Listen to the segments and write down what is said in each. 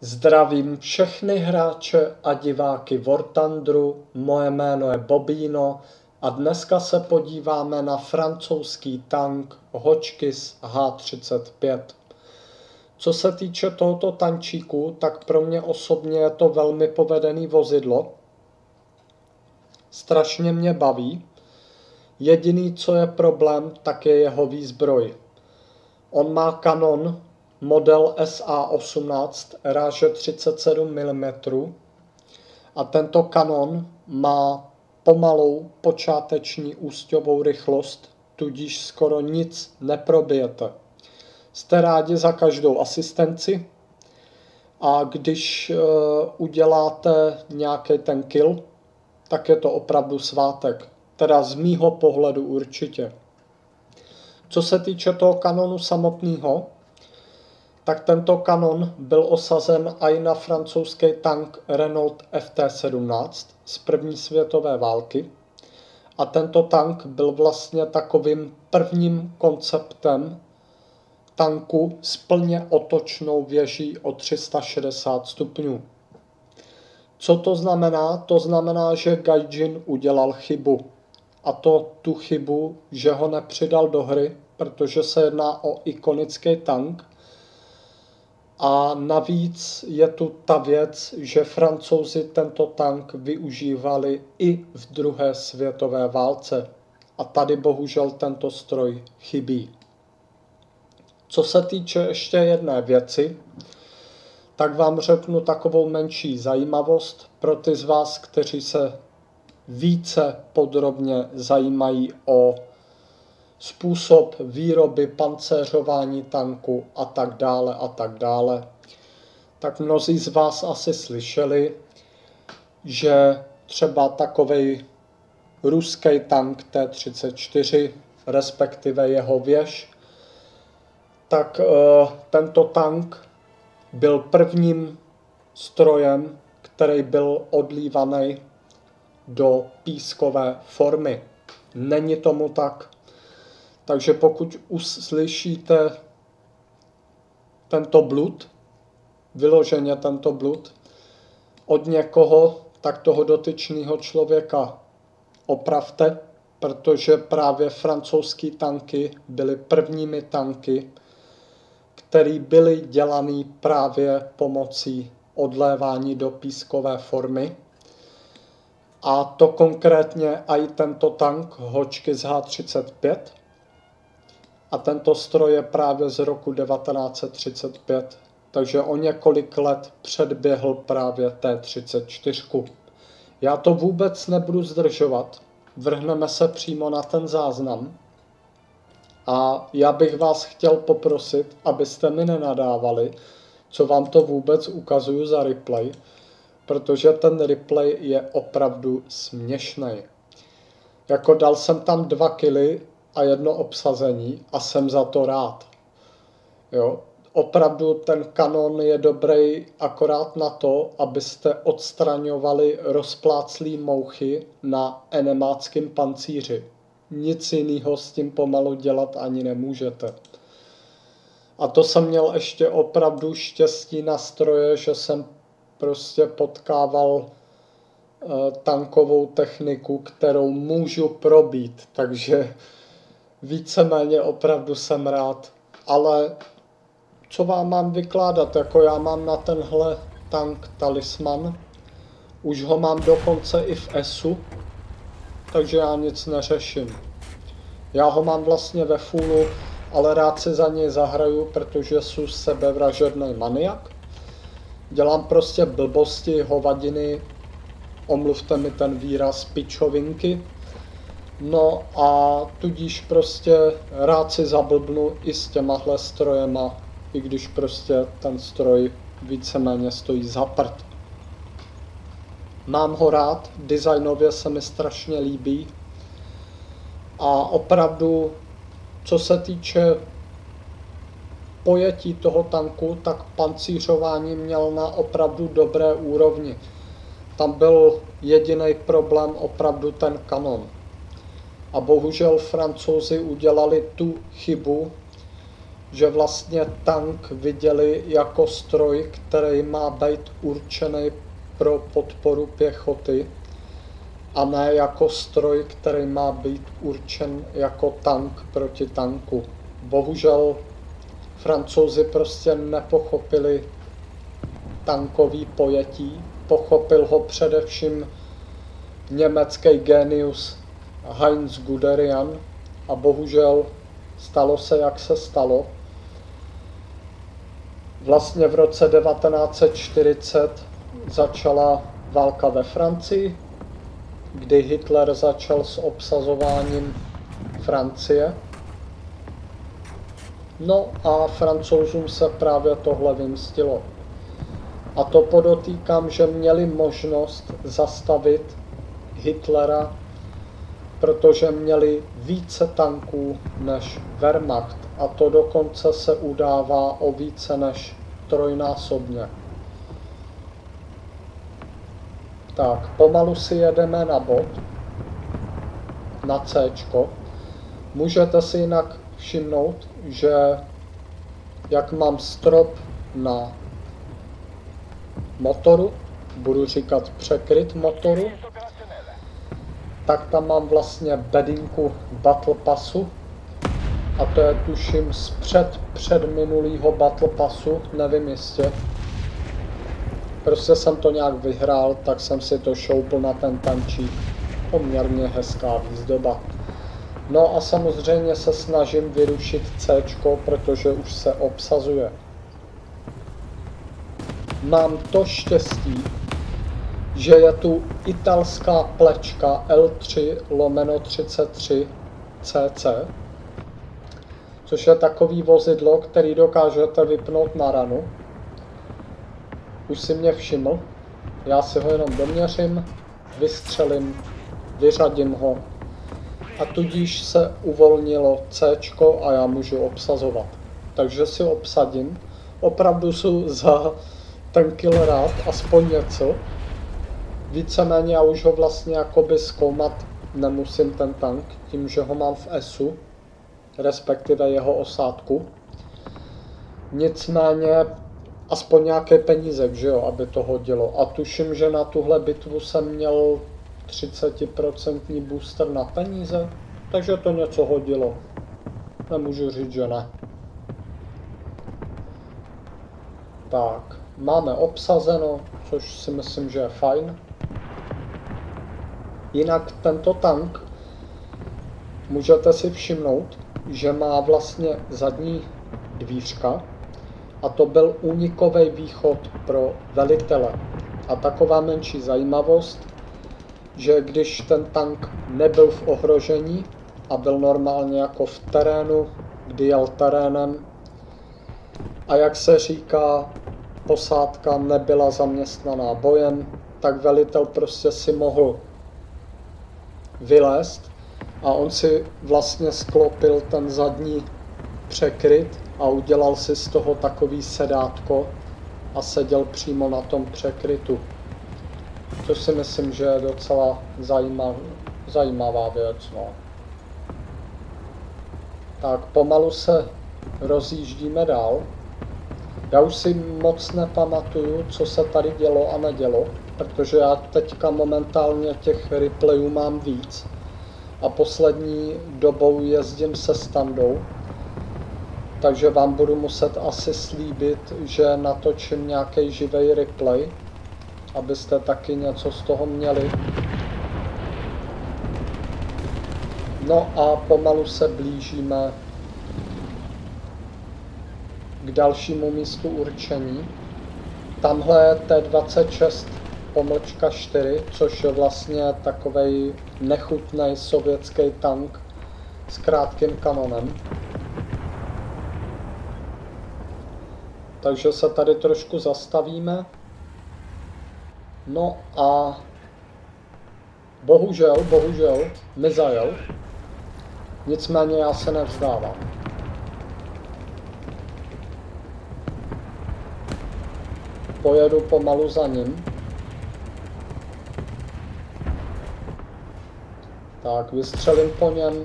Zdravím všechny hráče a diváky War Thunderu, moje jméno je Bobíno a dneska se podíváme na francouzský tank Hotchkiss H35. Co se týče tohoto tančíku, tak pro mě osobně je to velmi povedený vozidlo. Strašně mě baví. Jediný, co je problém, tak je jeho výzbroj. On má kanon model SA-18 ráže 37 mm a tento kanon má pomalou počáteční ústěvou rychlost, tudíž skoro nic neprobijete. Jste rádi za každou asistenci a když uh, uděláte nějaký ten kill, tak je to opravdu svátek. Teda z mýho pohledu určitě. Co se týče toho kanonu samotného, tak tento kanon byl osazen i na francouzský tank Renault FT-17 z první světové války. A tento tank byl vlastně takovým prvním konceptem tanku s plně otočnou věží o 360 stupňů. Co to znamená? To znamená, že Gaijin udělal chybu. A to tu chybu, že ho nepřidal do hry, protože se jedná o ikonický tank, a navíc je tu ta věc, že francouzi tento tank využívali i v druhé světové válce. A tady bohužel tento stroj chybí. Co se týče ještě jedné věci, tak vám řeknu takovou menší zajímavost pro ty z vás, kteří se více podrobně zajímají o způsob výroby, pancéřování tanku a tak dále a tak dále, tak mnozí z vás asi slyšeli, že třeba takový ruský tank T-34, respektive jeho věž, tak uh, tento tank byl prvním strojem, který byl odlívaný do pískové formy. Není tomu tak. Takže pokud uslyšíte tento blud, vyloženě tento blud, od někoho, tak toho dotyčného člověka opravte, protože právě francouzské tanky byly prvními tanky, které byly dělané právě pomocí odlévání do pískové formy. A to konkrétně i tento tank Hočky z H35, a tento stroj je právě z roku 1935, takže o několik let předběhl právě T34. Já to vůbec nebudu zdržovat, vrhneme se přímo na ten záznam a já bych vás chtěl poprosit, abyste mi nenadávali, co vám to vůbec ukazuju za replay, protože ten replay je opravdu směšný. Jako dal jsem tam dva kily a jedno obsazení a jsem za to rád. Jo? Opravdu ten kanon je dobrý akorát na to, abyste odstraňovali rozpláclý mouchy na enemáckém pancíři. Nic jiného s tím pomalu dělat ani nemůžete. A to jsem měl ještě opravdu štěstí na stroje, že jsem prostě potkával eh, tankovou techniku, kterou můžu probít, takže víceméně opravdu jsem rád. Ale co vám mám vykládat, jako já mám na tenhle tank talisman, už ho mám dokonce i v ESu, takže já nic neřeším. Já ho mám vlastně ve fullu, ale rád si za něj zahraju, protože jsem sebevražedný maniak. Dělám prostě blbosti, hovadiny, omluvte mi ten výraz, pičovinky, No a tudíž prostě rád si zablbnu i s těmahle strojema, i když prostě ten stroj víceméně stojí za prd. Mám ho rád, designově se mi strašně líbí a opravdu, co se týče pojetí toho tanku, tak pancířování měl na opravdu dobré úrovni. Tam byl jediný problém opravdu ten kanon. A bohužel francouzi udělali tu chybu, že vlastně tank viděli jako stroj, který má být určený pro podporu pěchoty a ne jako stroj, který má být určen jako tank proti tanku. Bohužel francouzi prostě nepochopili tankový pojetí, pochopil ho především německý genius Heinz Guderian a bohužel stalo se, jak se stalo. Vlastně v roce 1940 začala válka ve Francii, kdy Hitler začal s obsazováním Francie. No a francouzům se právě tohle vymstilo. A to podotýkám, že měli možnost zastavit Hitlera, protože měli více tanků než Wehrmacht. A to dokonce se udává o více než trojnásobně. Tak, pomalu si jedeme na bod, na C. Můžete si jinak všimnout, že jak mám strop na motoru, budu říkat překryt motoru, tak tam mám vlastně bedinku Battle Passu a to je tuším z před, před minulýho Battle Passu, nevím jistě. Prostě jsem to nějak vyhrál, tak jsem si to šoupl na ten tančík. Poměrně hezká výzdoba. No a samozřejmě se snažím vyrušit C, protože už se obsazuje. Mám to štěstí, že je tu italská plečka L3 lomeno 33 CC, což je takový vozidlo, který dokážete vypnout na ranu. Už si mě všiml, já si ho jenom doměřím, vystřelím, vyřadím ho a tudíž se uvolnilo C a já můžu obsazovat. Takže si obsadím. Opravdu jsou za ten kill rád, aspoň něco. Víceméně já už ho vlastně jakoby zkoumat nemusím ten tank, tím, že ho mám v SU, respektive jeho osádku. Nicméně aspoň nějaké peníze, že jo, aby to hodilo. A tuším, že na tuhle bitvu jsem měl 30% booster na peníze, takže to něco hodilo. Nemůžu říct, že ne. Tak, máme obsazeno, což si myslím, že je fajn. Jinak tento tank můžete si všimnout, že má vlastně zadní dvířka a to byl únikový východ pro velitele. A taková menší zajímavost, že když ten tank nebyl v ohrožení a byl normálně jako v terénu, kdy jel terénem a jak se říká, posádka nebyla zaměstnaná bojem, tak velitel prostě si mohl vylézt a on si vlastně sklopil ten zadní překryt a udělal si z toho takový sedátko a seděl přímo na tom překrytu. To si myslím, že je docela zajímav, zajímavá věc. No. Tak pomalu se rozjíždíme dál. Já už si moc nepamatuju, co se tady dělo a nedělo, protože já teďka momentálně těch replayů mám víc a poslední dobou jezdím se standou, takže vám budu muset asi slíbit, že natočím nějaký živý replay, abyste taky něco z toho měli. No a pomalu se blížíme k dalšímu místu určení. Tamhle je T-26 pomlčka 4, což je vlastně takový nechutný sovětský tank s krátkým kanonem. Takže se tady trošku zastavíme. No a bohužel, bohužel mi zajel. Nicméně já se nevzdávám. Pojedu pomalu za ním. Tak, vystřelím po něm.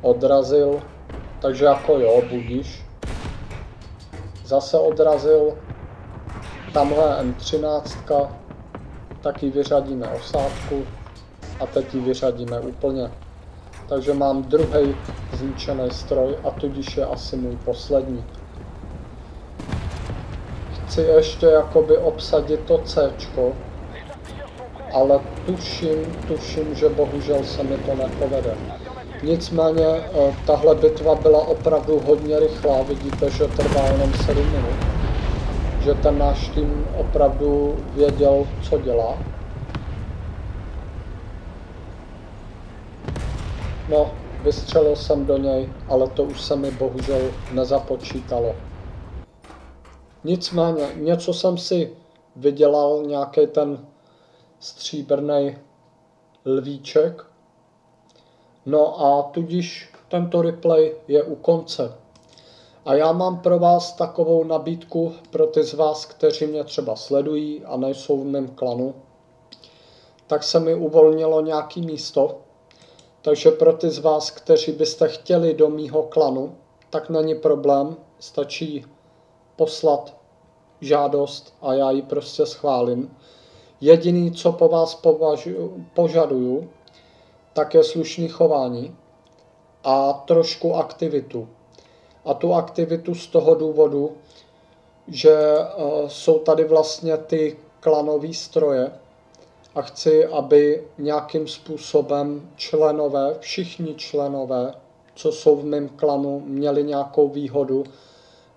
Odrazil. Takže jako jo, budíš. zase odrazil. Tamhle M13, taky vyřadíme osádku a teď ji vyřadíme úplně. Takže mám druhý zničený stroj a tudíž je asi můj poslední. Chci ještě jakoby obsadit to C, ale tuším, tuším, že bohužel se mi to nepovede. Nicméně eh, tahle bitva byla opravdu hodně rychlá, vidíte, že trvá jenom 7 minut. Že ten náš tým opravdu věděl, co dělá. No, vystřelil jsem do něj, ale to už se mi bohužel nezapočítalo. Nicméně, něco jsem si vydělal, nějaký ten stříbrný lvíček. No a tudíž tento replay je u konce. A já mám pro vás takovou nabídku pro ty z vás, kteří mě třeba sledují a nejsou v mém klanu. Tak se mi uvolnilo nějaký místo, takže pro ty z vás, kteří byste chtěli do mýho klanu, tak není problém, stačí poslat žádost a já ji prostě schválím. Jediný, co po vás považu, požaduju, tak je slušný chování a trošku aktivitu. A tu aktivitu z toho důvodu, že uh, jsou tady vlastně ty klanové stroje, a chci, aby nějakým způsobem členové, všichni členové, co jsou v mém klanu, měli nějakou výhodu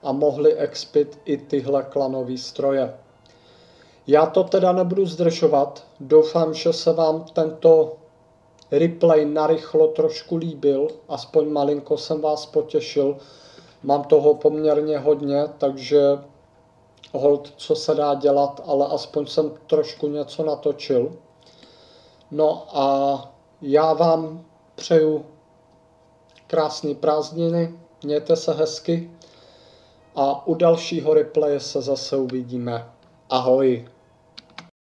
a mohli expit i tyhle klanové stroje. Já to teda nebudu zdržovat, doufám, že se vám tento replay narychlo trošku líbil, aspoň malinko jsem vás potěšil. Mám toho poměrně hodně, takže hold, co se dá dělat, ale aspoň jsem trošku něco natočil. No a já vám přeju krásné prázdniny, mějte se hezky a u dalšího replaye se zase uvidíme. Ahoj!